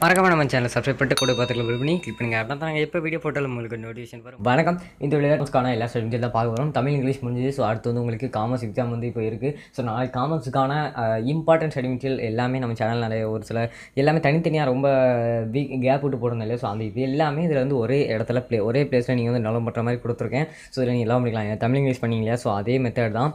மறக்காம நம்ம channel subscribe பண்ணிட்டு கூட பார்த்துக்கலாம் பில் பண்ணி கிளிக் பண்ணுங்க. அப்படின்னா நாங்கள் எப்போ வீடியோ போட்டாலும் உங்களுக்கு நோட்டிஃபிகேஷன் வரும். வணக்கம். இந்த விளையாட்டுக்கான எல்லா ஸ்டூடெண்ட்ஸ் தான் பார்க்க வரும் தமிழ் இங்கிலீஷ் முடிஞ்சது. ஸோ அடுத்து வந்து உங்களுக்கு காமர்ஸ் எக்ஸாம் வந்து இப்போ இருக்குது ஸோ நாளைக்கு காமர்ஸுக்கான இம்பார்ட்டன்ட் ஸ்டடி மெட்டீரியல் எல்லாமே நம்ம சேனல் நிறைய ஒரு சில எல்லாமே தனித்தனியாக ரொம்ப வீக் கேப் விட்டு போடணும் இல்லையா ஸோ அந்த இது எல்லாமே இதில் வந்து ஒரே இடத்துல ப்ளே ஒரே பிளேஸில் நீங்கள் வந்து டவுன்லோட் பண்ணுற மாதிரி கொடுத்துருக்கேன். ஸோ இதில் நீங்கள் எல்லாம் பண்ணிக்கலாம். தமிழ் இங்கிலீஷ் பண்ணிங்களா ஸோ அதே மெத்தட் தான்.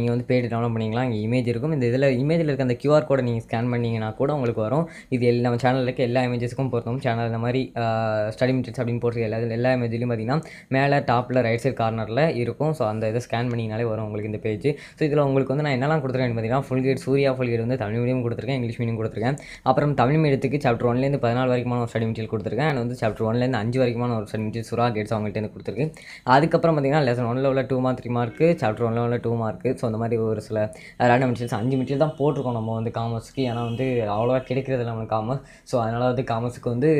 நீங்கள் வந்து பேஜ் டவுன்லோட் பண்ணிக்கலாம். இங்கே இமேஜ் இருக்கும். இந்த இதில் இமேஜில் இருக்க அந்த கியூஆர் கோடை நீங்கள் ஸ்கேன் பண்ணீங்கன்னா கூட உங்களுக்கு வரும். இது எல்லா நம்ம சேனலில் இருக்க எல்லா இமேஜஸ்க்கும் பொருத்தம் சேனல் இந்த மாதிரி ஸ்டடி மெட்ரிக்ஸ் அப்படின்னு போட்டு எல்லா எல்லா இமேஜ்லையும் பார்த்தீங்கன்னா மேலே டாப்பில் ரைட் சைட் கார்னரில் இருக்கும். ஸோ அந்த இதை ஸ்கேன் பண்ணிங்கனாலே வரும் உங்களுக்கு இந்த பேஜ் ஸோ இதில் உங்களுக்கு வந்து நான் என்னெல்லாம் கொடுத்துருக்கேன் பார்த்தீங்கன்னா full gate Surya full gate வந்து தமிழ் மீடியம் கொடுத்துருக்கேன் இங்கிலீஷ் மீடியம் கொடுத்துருக்கேன். அப்புறம் தமிழ் மீடியத்துக்கு சாப்டர் ஒன்லேருந்து பதினாலு வரைக்குமான ஒரு ஸ்டடி மெட்டீரியல் கொடுத்துருக்கேன். அண்ட் வந்து சாப்டர் ஒன்லேருந்து அஞ்சு வரைக்குமான ஒரு ஸ்டடி மெட்டீரியல் சுரா கேட்ஸ் அவங்கள்ட்ட கொடுத்துருக்கு. அதுக்கப்புறம் பார்த்தீங்கன்னா லெசன் ஒன்ல உள்ள two mark three mark chapter ஒன்ல உள்ள டூ மார்க்கு ஸோ அந்த மாதிரி ஒரு சில ரேண்டம் மெட்டீரியல்ஸ் அஞ்சு மெட்டீரியல் தான் போட்டிருக்கோம் நம்ம வந்து காமர்ஸ்க்கு ஏன்னா வந்து அவ்வளோவா கிடைக்கிறது இல்லை நம்மளுக்கு காமர்ஸ் ஸோ அதனால் வந்து காமர்ஸுக்கு வந்து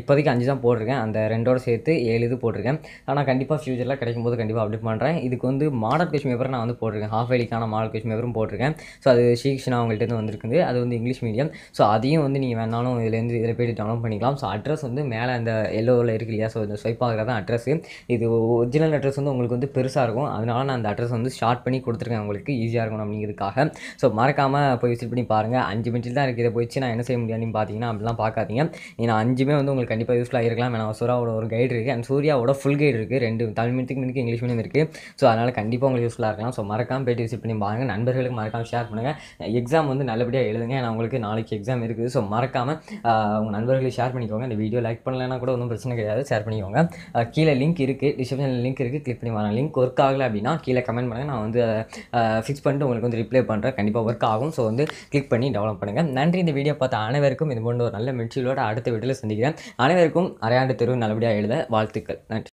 இப்போதைக்கு அஞ்சு தான் போட்டிருக்கேன். அந்த ரெண்டோட சேர்த்து ஏழு இது போட்டிருக்கேன். ஆனால் கண்டிப்பாக ஃபியூச்சரில் கிடைக்கும் போது கண்டிப்பாக அப்டேட் பண்ணுறேன் இதுக்கு வந்து மாடல் கொஸ்டின் பேப்பர் நான் வந்து போட்டிருக்கேன். ஹாஃப் வேலிக்கான மாடல் கொஸ்டின் பேப்பரும் போட்டிருக்கேன். ஸோ அது ஸ்ரீகிருஷ்ணா அவங்கள்ட்ட வந்திருக்குது. அது வந்து இங்கிலீஷ் மீடியம் ஸோ அதையும் வந்து நீங்கள் வேணாலும் இதுலேருந்து இதில் போய்ட்டு டவுன்லோட் பண்ணிக்கலாம். ஸோ அட்ரஸ் வந்து மேலே அந்த எல்லோவில் இருக்கு இல்லையா? ஸோ இந்த ஸ்வைப் ஆகிறது தான் அட்ரஸ் இது ஒரிஜினல் அட்ரஸ் வந்து உங்களுக்கு வந்து பெருசாக இருக்கும். அதனால நான் அந்த அட்ரஸ் வந்து ஷார்ட் பண்ணி கொடுத்துருக்கேன். உங்களுக்கு ஈஸியாக இருக்கணும் அப்படிங்கிறதுக்காக ஸோ மறக்காமல் போய் விசிட் பண்ணி பாருங்கள் அஞ்சு மினிட்டில் தான் இருக்குது இதை போயிடுச்சு. நான் என்ன செய்ய முடியாதுன்னு பார்த்தீங்கன்னா அப்படிலாம் பார்க்காதீங்க. ஏன்னா அஞ்சுமே வந்து உங்களுக்கு கண்டிப்பாக யூஸ்ஃபுல்லாக இருக்கலாம் ஏன்னா சூர்யாவோட ஒரு கைடு இருக்குது அண்ட் சூர்யாவோட ஃபுல் கைடு இருக்குது ரெண்டு தமிழ் மீனத்துக்கு மீனுக்கு இங்கிலீஷ் மீடியம் இருக்குது ஸோ அதனால் கண்டிப்பாக உங்களுக்கு யூஸ்ஃபுல்லாக இருக்கலாம். ஸோ மறக்காமல் போய்ட்டு விசிட் பண்ணி பாருங்கள் நண்பர்களுக்கு மறக்காம ஷேர் பண்ணுங்கள் எக்ஸாம் வந்து நல்லபடியாக எழுதுங்க. ஏன்னா உங்களுக்கு நாளைக்கு எக்ஸாம் இருக்குது. ஸோ மறக்காமல் உங்கள் நண்பர்களுக்கு ஷேர் பண்ணிக்கோங்க. இந்த வீடியோ லைக் பண்ணலைன்னா கூட ஒன்றும் பிரச்சனை கிடையாது. ஷேர் பண்ணிக்கோங்க. கீழே லிங்க் இருக்குது டிஸ்கிரிப்ஷனில் லிங்க் இருக்குது கிளிக் பண்ணி வாங்க லிங்க் ஒர்க் ஆகலை அப்படின்னா கீழே கமெண்ட் பண்ணுங்கள் நான் வந்து ஃபிக்ஸ் பண்ணிட்டு உங்களுக்கு வந்து ரிப்ளை பண்ணுறேன் கண்டிப்பாக ஒர்க் ஆகும். ஸோ வந்து கிளிக் பண்ணி டெவலப் பண்ணுங்கள் நன்றி. இந்த வீடியோ பார்த்த அனைவருக்கும். இது போன்ற ஒரு நல்ல மெட்டீரியலோட அடுத்த வீடியோவில் சந்திக்கிறேன். அனைவருக்கும் அரையாண்டு தெருவு நல்லபடியாக எழுத வாழ்த்துக்கள். நன்றி.